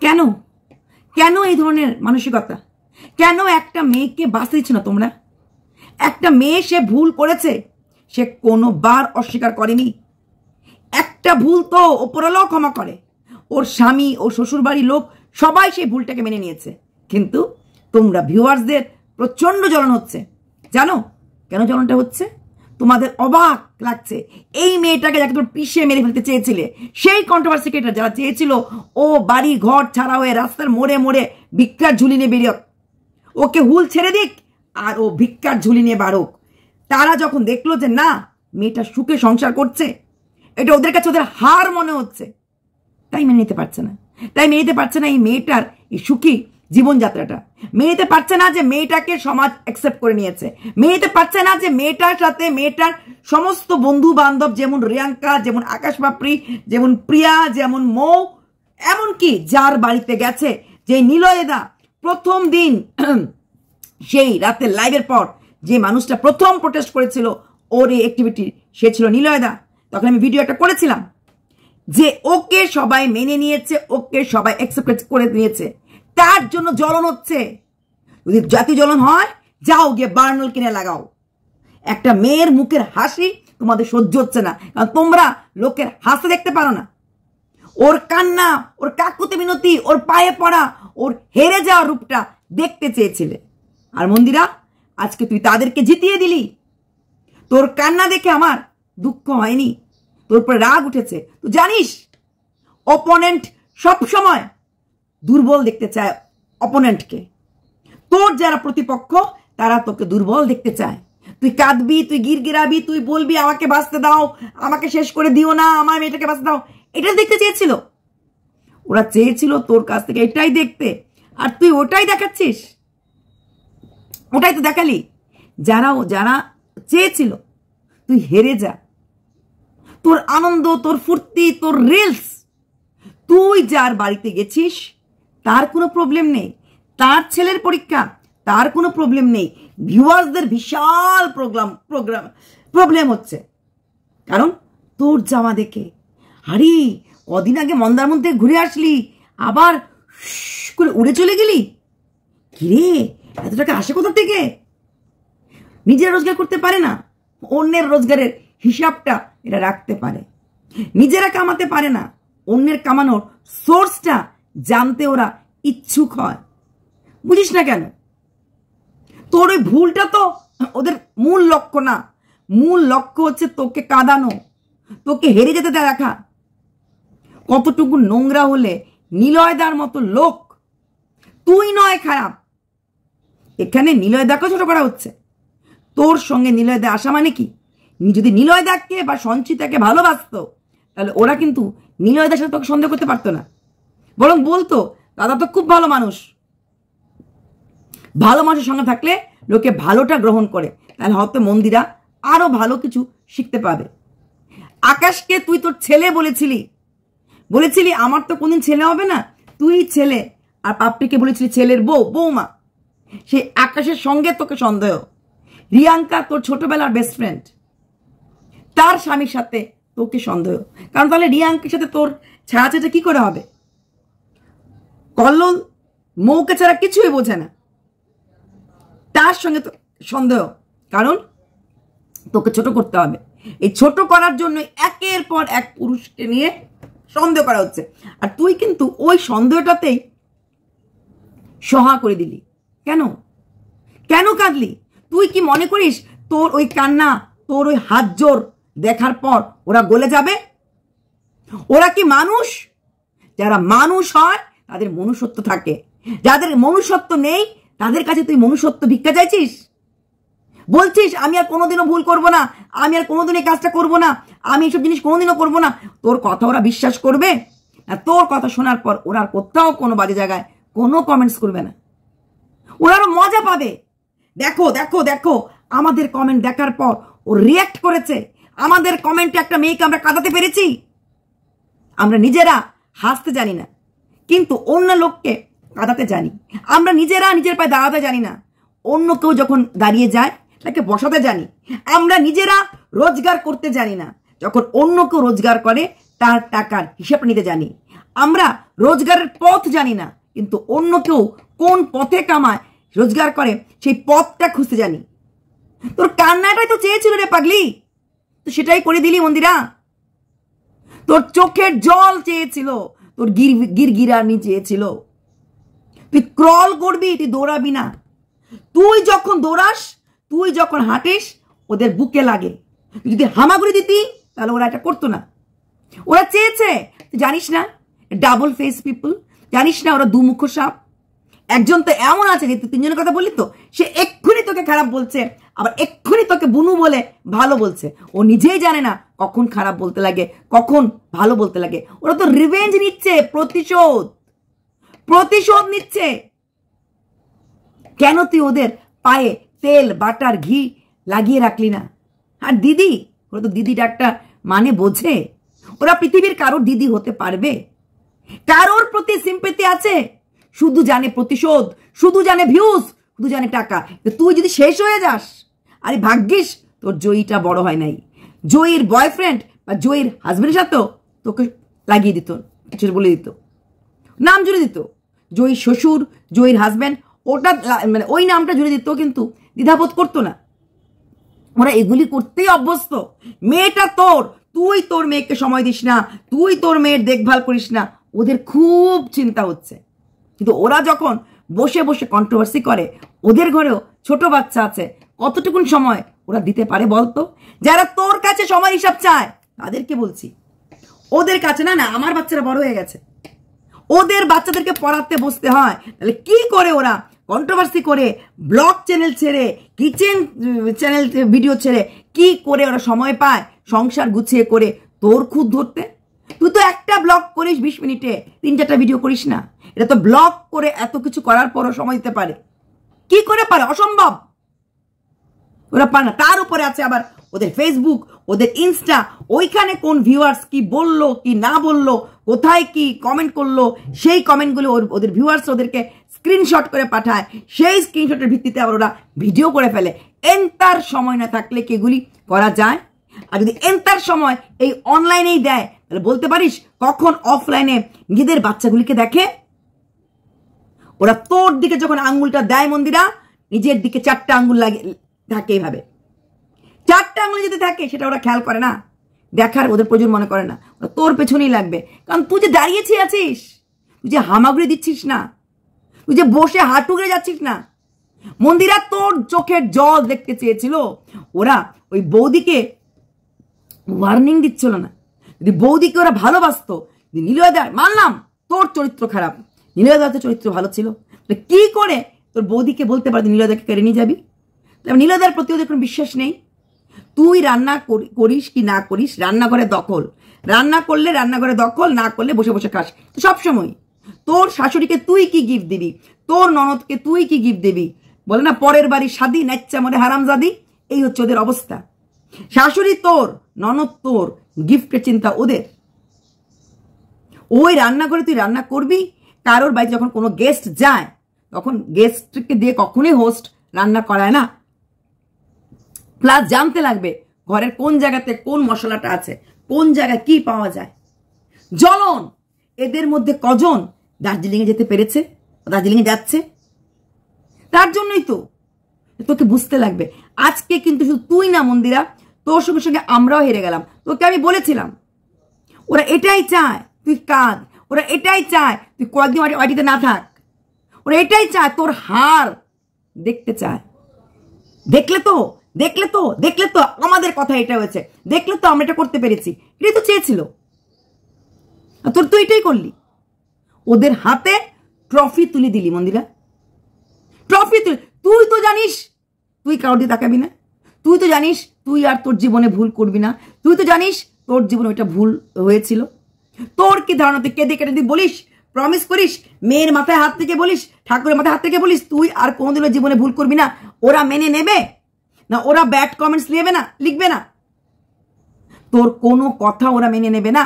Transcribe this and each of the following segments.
কেন? কেন এই ধরনের মানসিকতা? কেন একটা মেয়েকে বাঁচতে দিচ্ছ না তোমরা? একটা মেয়ে সে ভুল করেছে, সে কোনো বার অস্বীকার করেনি। একটা ভুল তো ওপরালাও ক্ষমা করে। ওর স্বামী ও শ্বশুরবাড়ির লোক সবাই সেই ভুলটাকে মেনে নিয়েছে। কিন্তু তোমরা ভিউয়ার্সদের প্রচণ্ড জ্বলন হচ্ছে। জানো কেন জ্বলনটা হচ্ছে? তোমাদের অবাক লাগছে। এই মেয়েটাকে যাকে তোমরা পিষে মেরে ফেলতে চেয়েছিলে, সেই কন্ট্রোভার্সি যারা চেয়েছিল, ও বাড়ি ঘর ছাড়া হয়ে রাস্তার মোড়ে মোড়ে ভিক্ষার ঝুলি নিয়ে বেরিয়ে ওকে হুল ছেড়ে দিক আর ও ভিক্ষার ঝুলি নিয়ে বাড়ুক। তারা যখন দেখল যে না, মেয়েটা সুখে সংসার করছে, এটা ওদের কাছে ওদের হার মনে হচ্ছে। তাই মেনে নিতে পারছে না। তাই মেনে নিতে পারছে না এই মেয়েটার এই সুখী জীবনযাত্রাটা। নিতে পারছে না যে মেয়েটাকে সমাজ অ্যাকসেপ্ট করে নিয়েছে। নিতে পারছে না যে মেয়েটার সাথে মেয়েটার সমস্ত বন্ধু বান্ধব যেমন রিয়াঙ্কা, যেমন আকাশ বাপরি যেমন প্রিয়া, যেমন মৌ, এমনকি যার বাড়িতে গেছে যে নিলয়দা, প্রথম দিন সেই রাতে লাইভের পর যে মানুষটা প্রথম প্রোটেস্ট করেছিল, ওর এই অ্যাক্টিভিটি সে ছিল নিলয়দা। তখন আমি ভিডিও একটা করেছিলাম যে ওকে সবাই মেনে নিয়েছে, ওকে সবাই অ্যাকসেপ্ট করে নিয়েছে। তার জন্য জ্বলন হচ্ছে। যদি জাতি জ্বলন হয়, যাও গিয়ে বার্নল কিনে লাগাও। একটা মেয়ের মুখের হাসি তোমাদের সহ্য হচ্ছে না, কারণ তোমরা লোকের হাসি দেখতে পারো না। ওর কান্না, ওর কাকুতে মিনতি, ওর পায়ে পড়া, ওর হেরে যাওয়া রূপটা দেখতে চেয়েছিলে। আর মন্দিরা, আজকে তুই তাদেরকে জিতিয়ে দিলি। তোর কান্না দেখে আমার দুঃখ হয়নি। তোর উপরে রাগ উঠেছে। তুই জানিস অপোনেন্ট সব সময় দুর্বল দেখতে চায় অপোনেন্টকে তোর যারা প্রতিপক্ষ, তারা তোকে দুর্বল দেখতে চায়। তুই কাঁদবি, তুই গির গিরাবি তুই বলবি, আমাকে বাঁচতে দাও, আমাকে শেষ করে দিও না, আমার মেয়েটাকে বাঁচতে দাও। এটা দেখতে চেয়েছিল। ওরা চেয়েছিল তোর কাছ থেকে এটাই দেখতে। আর তুই ওটাই দেখাচ্ছিস? ওটাই তো দেখালি। যারা যারা চেয়েছিল, তুই হেরে যা। তোর আনন্দ, তোর ফুর্তি, তোর রিলস তুই যার বাড়িতে গেছিস তার কোনো প্রবলেম নেই। তার ছেলের পরীক্ষা, তার কোনো প্রবলেম নেই। ভিউয়ার্সদের বিশাল প্রোগ্রাম প্রোগ্রাম প্রবলেম হচ্ছে। কারণ তোর জামা দেখে, আরে, কদিন আগে মন্দার মধ্যে ঘুরে আসলি, আবার করে উড়ে চলে গেলি? কিরে, এত টাকা আসে কোথা থেকে? নিজের রোজগার করতে পারে না, অন্যের রোজগারের হিসাবটা এটা রাখতে পারে। নিজেরা কামাতে পারে না, অন্যের কামানোর সোর্সটা জানতে ওরা ইচ্ছুক হয়। বুঝিস না কেন? তোর ওই ভুলটা তো ওদের মূল লক্ষ্য না। মূল লক্ষ্য হচ্ছে তোকে কাঁদানো, তোকে হেরে যেতে দেখা কতটুকু নোংরা হলে নিলয়দার মতো লোক। তুই নয় খারাপ। এখানে নিলয়দাকে ছোট করা হচ্ছে। তোর সঙ্গে নিলয়দা আসা মানে কি? যদি নিলয়দাকে বা সঞ্চিতাকে ভালোবাসত, তাহলে ওরা কিন্তু নিলয়দার সাথে তোকে সন্দেহ করতে পারতো না। বরং বলতো, দাদা তো খুব ভালো মানুষ। ভালো মানুষের সঙ্গে থাকলে লোকে ভালোটা গ্রহণ করে। তাহলে হয়তো মন্দিরা আরও ভালো কিছু শিখতে পাবে আকাশকে তুই তোর ছেলে বলেছিলি। বলেছিলি, আমার তো কোনদিন ছেলে হবে না, তুই ছেলে। আর পাপড়িকে বলেছিলি, ছেলের বউ বৌমা সেই আকাশের সঙ্গে তোকে সন্দেহ। রিয়াঙ্কা তোর ছোটবেলার বেস্ট ফ্রেন্ড তার স্বামীর সাথে তোকে সন্দেহ। কারণ তাহলে রিয়াঙ্কের সাথে তোর ছাড়াছাড়া কি করে হবে? কল্লোল মৌকে ছাড়া কিছুই বোঝে না। তার সঙ্গে তো সন্দেহ, কারণ তোকে ছোট করতে হবে। এই ছোট করার জন্য একের পর এক পুরুষকে নিয়ে সন্দেহ করা হচ্ছে। আর তুই কিন্তু ওই সন্দেহটাতেই সহা করে দিলি। কেন? কেন কাঁদলি? তুই কি মনে করিস তোর ওই কান্না, তোর ওই হাত জোর দেখার পর ওরা গলে যাবে? ওরা কি মানুষ? যারা মানুষ হয় তাদের মনুষ্যত্ব থাকে। যাদের মনুষ্যত্ব নেই, তাদের কাছে তুই মনুষ্যত্ব ভিক্ষা চাইছিস? বলছিস, আমি আর কোনোদিনও ভুল করব না, আমি আর কোনোদিন এই কাজটা করব না, আমি এইসব জিনিস কোনোদিনও করব না। তোর কথা ওরা বিশ্বাস করবে না তোর কথা শোনার পর ওরা কোথাও কোনো বাজে জায়গায় কোনো কমেন্টস করবে না। ওরা মজা পাবে। দেখো দেখো দেখো, আমাদের কমেন্ট দেখার পর ও রিয়াক্ট করেছে। আমাদের কমেন্টে একটা মেয়েকে আমরা কাঁদাতে পেরেছি। আমরা নিজেরা হাসতে জানি না। কিন্তু অন্য লোককে কাঁদাতে জানি। আমরা নিজেরা নিজের পায়ে দাঁড়াতে জানি না। অন্য কেউ যখন দাঁড়িয়ে যায়, তাকে বসাতে জানি। আমরা নিজেরা রোজগার করতে জানি না। যখন অন্য কেউ রোজগার করে, তার টাকার হিসাব নিতে জানি। আমরা রোজগারের পথ জানি না, কিন্তু অন্য কেউ কোন পথে কামায়, রোজগার করে, সেই পথটা খুঁজতে জানি। তোর কান্নাটাই তো চেয়েছিল রে পাগলি। তো সেটাই করে দিলি মন্দিরা। তোর চোখের জল চেয়েছিল। তোর গির গিরগিরানি চেয়েছিল। তুই ক্রল করবি, তুই দৌড়াবি না। তুই যখন দৌড়াস, তুই যখন হাঁটিস, ওদের বুকে লাগে। যদি হামাগুড়ি দিতি, তাহলে ওরা এটা করতো না। ওরা চেয়েছে জানিস না ডাবল ফেস পিপল জানিস না ওরা দুমুখ সাপ। একজন তো এমন আছে যে তিনজনের কথা বললি তো, সে এক্ষুনি তোকে খারাপ বলছে, আবার এক্ষুনি তোকে বুনু বলে ভালো বলছে। ও নিজেই জানে না কখন খারাপ বলতে লাগে, কখন ভালো বলতে লাগে। ওরা তো রিভেঞ্জ নিচ্ছে, প্রতিশোধ। প্রতিশোধ নিচ্ছে। কেন তুই ওদের পায়ে তেল, বাটার, ঘি লাগিয়ে রাখলি না? আর দিদি, ওরা তো দিদি ডাক্তার মানে বোঝে। ওরা পৃথিবীর কারোর দিদি হতে পারবে? কারোর প্রতি সিম্পেতি আছে? শুধু জানে প্রতিশোধ, শুধু জানে ভিউজ শুধু জানে টাকা। তুই যদি শেষ হয়ে যাস, আরে ভাগ্যিস, তোর জয়ীটা বড় হয় নাই। জয়ীর বয়ফ্রেন্ড বা জয়ীর হাজবেন্ডের সাথেও তোকে লাগিয়ে দিত কিছু বলে দিত। নাম জুড়ে দিত। জয়ীর শ্বশুর, জয়ীর হাজব্যান্ড ওটা মানে ওই নামটা জুড়ে দিত কিন্তু দ্বিধাবোধ করতো না। ওরা এগুলি করতেই অভ্যস্ত। মেয়েটা তোর, তুই তোর মেয়েকে সময় দিস না, তুই তোর মেয়ের দেখভাল করিস না। ওদের খুব চিন্তা হচ্ছে। কিন্তু ওরা যখন বসে বসে কন্ট্রোভার্সি করে, ওদের ঘরেও ছোট বাচ্চা আছে, কতটুকুন সময় ওরা দিতে পারে বলতো? যারা তোর কাছে সময় হিসাব চায়, তাদেরকে বলছি, ওদের কাছে না না, আমার বাচ্চারা বড় হয়ে গেছে। ওদের বাচ্চাদেরকে পড়াতে বসতে হয়, তাহলে কি করে ওরা কন্ট্রোভার্সি করে ব্লগ চ্যানেল ছেড়ে কিচেন চ্যানেল ভিডিও ছেড়ে, কি করে ওরা সময় পায়, সংসার গুছিয়ে করে তোর খুদ ধরতে? তুই তো একটা ব্লগ করিস বিশ মিনিটে, তিন চারটা ভিডিও করিস না। এটা তো ব্লগ করে এত কিছু করার পরও সময় দিতে পারে। কি করে পারে? অসম্ভব। ওরা পারে না। তার উপরে আছে আবার ওদের ফেসবুক ওদের ইনস্টা ওইখানে কোন ভিউয়ার্স কি বলল, কি না বলল, কোথায় কি কমেন্ট করল, সেই কমেন্টগুলো ওদের ভিউয়ার্স ওদেরকে স্ক্রিনশট করে পাঠায়। সেই স্ক্রিনশটের ভিত্তিতে আবার ওরা ভিডিও করে ফেলে। এন্তার সময় না থাকলে কি এগুলি করা যায়? আর যদি এন্তার সময় এই অনলাইনেই দেয়, তাহলে বলতে পারিস কখন অফলাইনে নিজেদের বাচ্চাগুলিকে দেখে? ওরা তোর দিকে যখন আঙ্গুলটা দেয় মন্দিরা, নিজের দিকে চারটা আঙ্গুল লাগে, থাকে এইভাবে চারটা আঙুল যদি থাকে, সেটা ওরা খেয়াল করে না। দেখার ওদের প্রয়োজন মনে করে না। ওরা তোর পেছনেই লাগবে। কারণ তুই যে দাঁড়িয়েছি আছিস, তুই যে হামাগুড়ি দিচ্ছিস না, তুই যে বসে হাঁটুগড়ে যাচ্ছিস না, মন্দিরা তোর চোখের জল দেখতে চেয়েছিল। ওরা ওই বৌদিকে ওয়ার্নিং দিচ্ছিল না। যদি বৌদিকে ওরা ভালোবাসতো নীলয়দার মানলাম, তোর চরিত্র খারাপ। নীলয়দার তো চরিত্র ভালো ছিল। কি করে তোর বৌদিকে বলতে পারতি নীলয়দাকে কেড়ে নিয়ে যাবি? নীলয়দার প্রতি ওদের কোনো বিশ্বাস নেই। তুই রান্না করিস কি না করিস, রান্নাঘরে দখল। রান্না করলে রান্নাঘরে দখল, না করলে বসে বসে খাস। সবসময়, তোর শাশুড়িকে তুই কি গিফট দিবি? তোর ননদকে তুই কি গিফট দিবি? বলে না, পরের বাড়ি সাদি নাচ্চা মনে হারামজাদি। এই হচ্ছে ওদের অবস্থা। শাশুড়ি তোর, ননদ তোর, গিফটের চিন্তা ওদের। ওই রান্নাঘরে তুই রান্না করবি, কারোর বাড়িতে যখন কোনো গেস্ট যায়, তখন গেস্টকে দিয়ে কখনোই হোস্ট রান্না করায় না। প্লাস জানতে লাগবে ঘরের কোন জায়গাতে কোন মশলাটা আছে, কোন জায়গায় কি পাওয়া যায়। জ্বলন এদের মধ্যে কজন দার্জিলিংয়ে যেতে পেরেছে দার্জিলিংয়ে যাচ্ছে? তার জন্যই তো, তোকে বুঝতে লাগবে। আজকে কিন্তু শুধু তুই না মন্দিরা তোর সঙ্গে সঙ্গে আমরাও হেরে গেলাম। তোকে আমি বলেছিলাম, ওরা এটাই চায়, তুই কাঁদ। ওরা এটাই চায়, তুই কয়েকদিন বাড়িতে না থাক। ওরা এটাই চায়, তোর হার দেখতে চায়। দেখলে তো দেখলে তো দেখলে তো আমাদের কথা এটা হয়েছে। দেখলে তো আমরা এটা করতে পেরেছি। এটাই তো চেয়েছিল। তোর তো এটাই করলি। ওদের হাতে ট্রফি তুলে দিলি, মন্দিরা। ট্রফি তুলে তুই তো জানিস, তুই দিয়ে তাকাবি না। তুই তো জানিস তুই আর তোর জীবনে ভুল করবি না। তুই তো জানিস তোর জীবনে ওইটা ভুল হয়েছিল। তোর কি ধারণা? তুই কেঁদে কেটে বলিস প্রমিস করিস, মেয়ের মাথায় হাত থেকে বলিস, ঠাকুরের মাথায় হাত থেকে বলিস, তুই আর কোনোদিনও জীবনে ভুল করবি না। ওরা মেনে নেবে? না, ওরা ব্যাড কমেন্টস নেবে না, লিখবে না। তোর কোনো কথা ওরা মেনে নেবে না।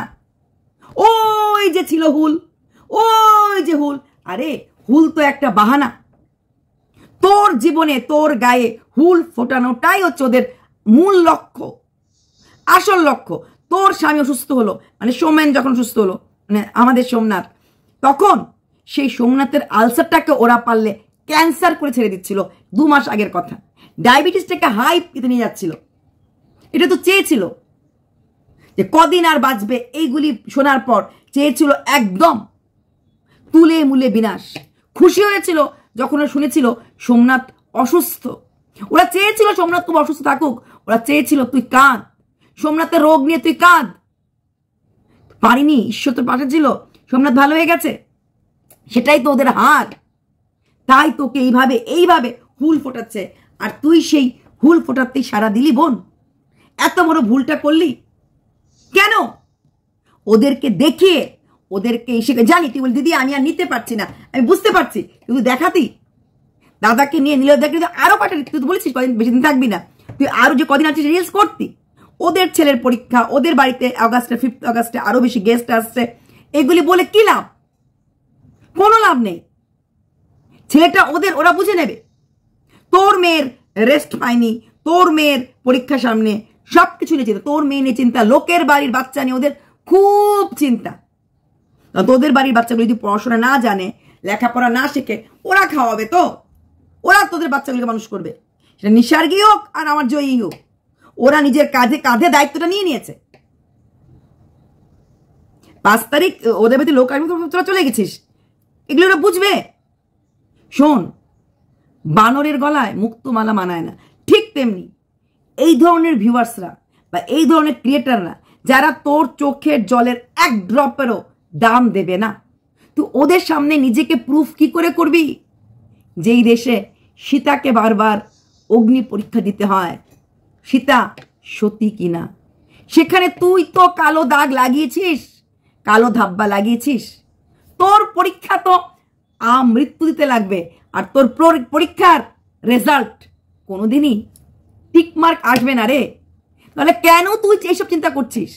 ওই যে ছিল হুল, ওই যে হুল। আরে, হুল তো একটা বাহানা। তোর জীবনে, তোর গায়ে হুল ফোটানোটাই হচ্ছে ওদের মূল লক্ষ্য, আসল লক্ষ্য। তোর স্বামী অসুস্থ হলো মানে সোমেন যখন সুস্থ হলো মানে আমাদের সোমনাথ, তখন সেই সোমনাথের আলসারটাকে ওরা পারলে ক্যান্সার করে ছেড়ে দিচ্ছিল দু মাস আগের কথা। ডায়াবেটিসটাকে হাই পেতে নিয়ে যাচ্ছিল। এটা তো চেয়েছিল যে কদিন আর বাঁচবে এইগুলি শোনার পর, চেয়েছিল একদম তুলে মুলে বিনাশ। খুশি হয়েছিল যখন শুনেছিল সোমনাথ অসুস্থ। ওরা চেয়েছিল সোমনাথ খুব অসুস্থ থাকুক, ওরা চেয়েছিল, তুই কাঁদ। সোমনাথের রোগ নিয়ে তুই কাঁদ। পারিনি, ঈশ্বর তোর পাশে ছিল। সোমনাথ ভালো হয়ে গেছে? সেটাই তো ওদের হার। তাই তোকে এইভাবে এইভাবে হুল ফোটাচ্ছে। আর তুই সেই হুল ফোটাতেই সারা দিলি, বোন। এত বড় ভুলটা করলি? কেন? ওদেরকে দেখিয়ে, ওদেরকে এসে, জানি তুই বল, দিদি, আমি আর নিতে পারছি না। আমি বুঝতে পারছি, কিন্তু দেখাতি দাদাকে নিয়ে নিলে দেখে আরও পাঠালি তুই তো বলেছিস কদিন বেশি দিন থাকবি না। তুই আরও যে কদিন আছিস রিলস করতি। ওদের ছেলের পরীক্ষা, ওদের বাড়িতে অগাস্টে ফিফথ অগাস্টে আরও বেশি গেস্ট আসছে। এগুলি বলে কি লাভ? কোনো লাভ নেই। ছেলেটা ওদের, ওরা বুঝে নেবে। তোর মেয়ের রেস্ট পায়নি তোর মেয়ের পরীক্ষা সামনে সব কিছু নিয়ে চিন্তা। তোর মেয়ে নিয়ে চিন্তা, লোকের বাড়ির বাচ্চা নিয়ে ওদের খুব চিন্তা। তোদের বাড়ির বাচ্চাগুলো যদি পড়াশোনা না জানে, লেখাপড়া না শেখে, ওরা খাওয়াবে তো? ওরা তোদের বাচ্চাগুলোকে মানুষ করবে। সেটা নিসার্গী হোক আর আমার জয়ী হোক। ওরা নিজের কাঁধে কাঁধে দায়িত্বটা নিয়ে নিয়েছে। পাঁচ তারিখ, ওদের বাড়িতে লোক তোরা চলে গেছিস। এগুলো ওরা বুঝবে। শোন, বানরের গলায় মুক্তমালা মানায় না। ঠিক তেমনি এই ধরনের ভিউয়ার্সরা বা এই ধরনের ক্রিয়েটাররা, যারা তোর চোখের জলের এক ড্রপেরও দাম দেবে না। তুই ওদের সামনে নিজেকে প্রুফ কি করে করবি? যেই দেশে সীতাকে বারবার অগ্নি পরীক্ষা দিতে হয়, সীতা সতী কিনা? সেখানে তুই তো কালো দাগ লাগিয়েছিস, কালো ধাব্বা লাগিয়েছিস। তোর পরীক্ষা তো আ মৃত্যু দিতে লাগবে, আর তোর পরীক্ষার রেজাল্ট কোনোদিনই টিকমার্ক আসবে না রে। তাহলে কেন তুই এইসব চিন্তা করছিস?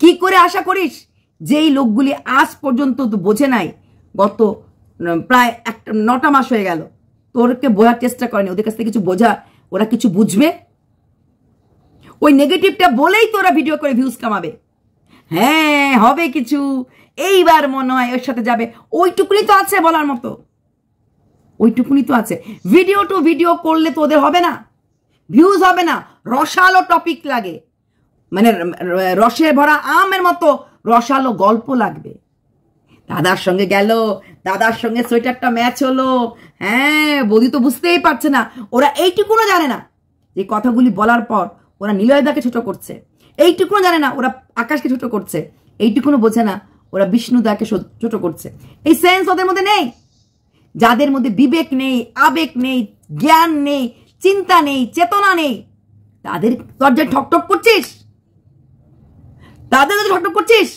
কি করে আশা করিস যেই লোকগুলি আজ পর্যন্ত বোঝে নাই, গত প্রায় একটা নটা মাস হয়ে গেল। তোরকে বোঝার চেষ্টা করেনি। ওদের কাছ থেকে কিছু বোঝা, ওরা কিছু বুঝবে। ওই নেগেটিভটা বলেই তোরা ভিডিও করে ভিউজ কামাবে। হ্যাঁ হবে কিছু। এইবার মনে হয় ওর সাথে যাবে। ওইটুকুনি তো আছে বলার মতো। ওইটুকুনি তো আছে। ভিডিও টু ভিডিও করলে তো ওদের হবে না। ভিউজ হবে না। রসালো টপিক লাগে। মানে রসে ভরা আমের মতো রসালো গল্প লাগবে। দাদার সঙ্গে গেল, দাদার সঙ্গে সোয়েটারটা ম্যাচ হলো। হ্যাঁ বৌদি তো বুঝতেই পারছে না। ওরা এইটুকুনও জানে না। যে কথাগুলি বলার পর ওরা নিলয়দাকে ছোট করছে। এইটুকুনও জানে না, ওরা আকাশকে ছোট করছে। এইটুকুনো বোঝে না, ওরা বিষ্ণুদাকে ছোট করছে। এই সেন্স ওদের মধ্যে নেই। যাদের মধ্যে বিবেক নেই, আবেগ নেই, জ্ঞান নেই, চিন্তা নেই, চেতনা নেই, তাদের দরজায় ঠকঠক করছিস? তাদের ঠকঠক করছিস?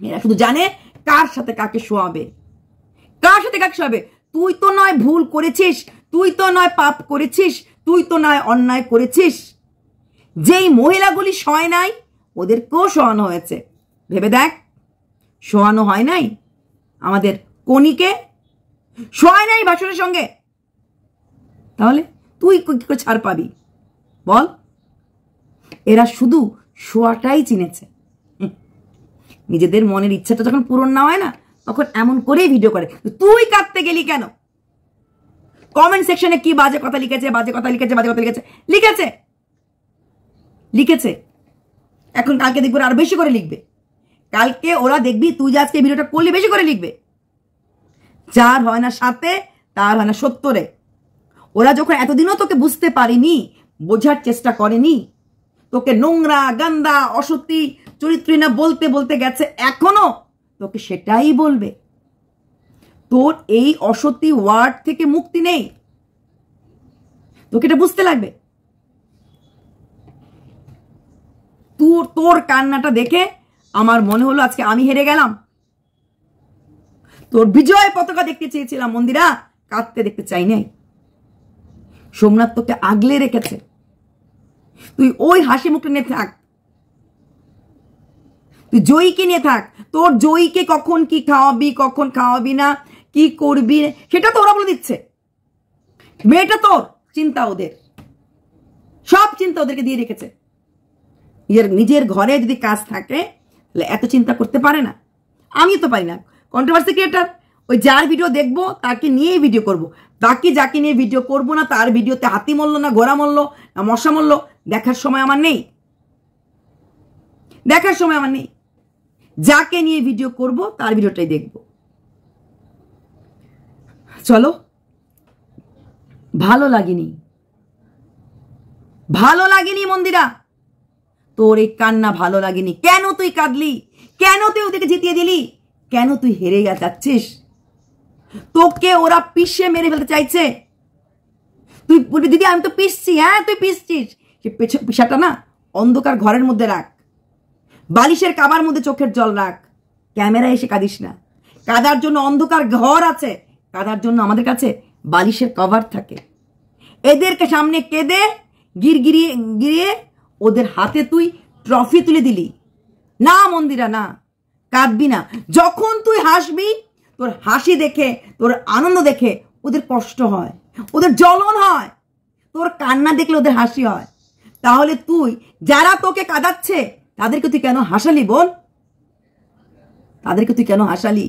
এরা শুধু জানে কার সাথে কাকে শোয়াবে? কার সাথে কাকে শোয়াবে? তুই তো নয় ভুল করেছিস, তুই তো নয় পাপ করেছিস, তুই তো নয় অন্যায় করেছিস। যেই মহিলাগুলি শয় নাই, ওদেরকেও শোয়ানো হয়েছে। ভেবে দেখ, শোয়ানো হয় নাই আমাদের কনিকে শোয় নাই বাসনের সঙ্গে? তাহলে তুই কি করে ছাড় পাবি? বল। এরা শুধু শোয়াটাই চিনেছে। নিজেদের মনের ইচ্ছাটা যখন পূরণ না হয় না, তখন এমন করেই ভিডিও করে। তুই কাঁদতে গেলি কেন? কমেন্ট সেকশনে কি বাজে কথা লিখেছে, বাজে কথা লিখেছে, বাজে কথা লিখেছে? লিখেছে? লিখেছে। এখন কালকে দেখবে আরও বেশি করে লিখবে। কালকে ওরা দেখবি তুই যে আজকে ভিডিওটা করলি বেশি করে লিখবে। যার হয় না সাথে তার হয় না সত্তরে। ওরা যখন এতদিনও তোকে বুঝতে পারিনি, বোঝার চেষ্টা করেনি, তোকে নোংরা, গান্দা, অসত্যি চরিত্রহীনা বলতে বলতে গেছে এখনও। তোকে সেটাই বলবে। তোর এই অসত্যি ওয়ার্ড থেকে মুক্তি নেই। তোকে এটা বুঝতে লাগবে। তোর তোর কান্নাটা দেখে আমার মনে হলো আজকে আমি হেরে গেলাম। তোর বিজয় পতাকা দেখতে চেয়েছিলাম, মন্দিরা। কাঁদতে দেখতে চাই নাই। সোমনাথ তোকে আগলে রেখেছে। তুই ওই হাসি মুখটা নিয়ে থাক। তুই জয়ীকে নিয়ে থাক। তোর জয়ীকে কখন কি খাওয়াবি, কখন খাওয়াবি না, কি করবি, সেটা তো ওরা বলে দিচ্ছে। মেয়েটা তোর, চিন্তা ওদের। সব চিন্তা ওদেরকে দিয়ে রেখেছে। নিজের নিজের ঘরে যদি কাজ থাকে, তাহলে এত চিন্তা করতে পারে না। আমি তো পারি না। কন্ট্রোভার্সি ক্রিয়েটার ওই যার ভিডিও দেখব, তাকে নিয়েই ভিডিও করব। বাকি যাকে নিয়ে ভিডিও করব না, তার ভিডিওতে হাতি মরল না, ঘোড়া মরল না, মশা মরল, দেখার সময় আমার নেই। দেখার সময় আমার নেই। যাকে নিয়ে ভিডিও করব, তার ভিডিওটাই দেখব। চলো। ভালো লাগেনি। ভালো লাগেনি মন্দিরা। তোর এই কান্না ভালো লাগেনি। কেন তুই কাঁদলি? কেন তুই ওদেরকে জিতিয়ে দিলি? কেন তুই হেরে যাচ্ছিস? তোকে ওরা পিষে মেরে ফেলতে চাইছে। তুই বলবি, দিদি, আমি তো পিসছি হ্যাঁ তুই পিসছিস সে পিসাটা না, অন্ধকার ঘরের মধ্যে রাখ। বালিশের কাবার মধ্যে চোখের জল রাখ। ক্যামেরা এসে কাঁদিস না। কাদার জন্য অন্ধকার ঘর আছে। কাদার জন্য আমাদের কাছে বালিশের কভার থাকে। এদেরকে সামনে কেঁদে গির গিরিয়ে গিরিয়ে ওদের হাতে তুই ট্রফি তুলে দিলি। না, মন্দিরা, না। কাঁদবি না। যখন তুই হাসবি, তোর হাসি দেখে, তোর আনন্দ দেখে ওদের কষ্ট হয়। ওদের জ্বলন হয়। তোর কান্না দেখলে ওদের হাসি হয়। তাহলে তুই, যারা তোকে কাঁদাচ্ছে তাদেরকে তুই কেন হাসালি বল? তাদেরকে তুই কেন হাসালি?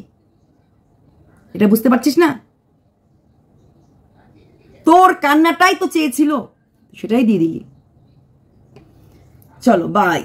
এটা বুঝতে পারছিস না? তোর কান্নাটাই তো চেয়েছিল, সেটাই দিয়ে দিলি চলো বাই